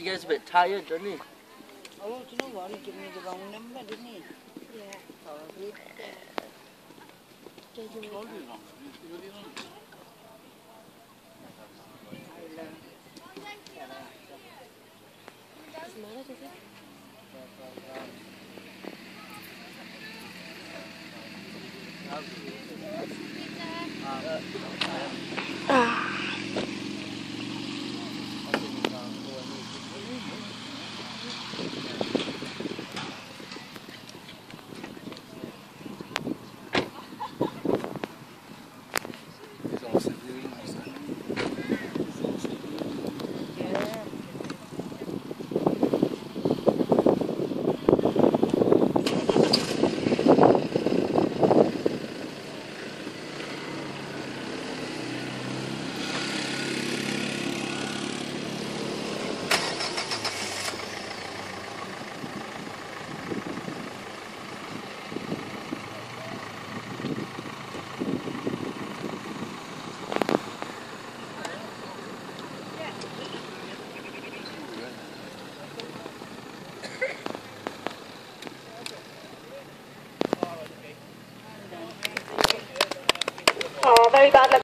You guys a bit tired, don't you? Oh, do you know what? He gave me the wrong number, didn't he? Yeah. Probably. Did I'll, doesn't matter, does it? yeah. Very bad luck.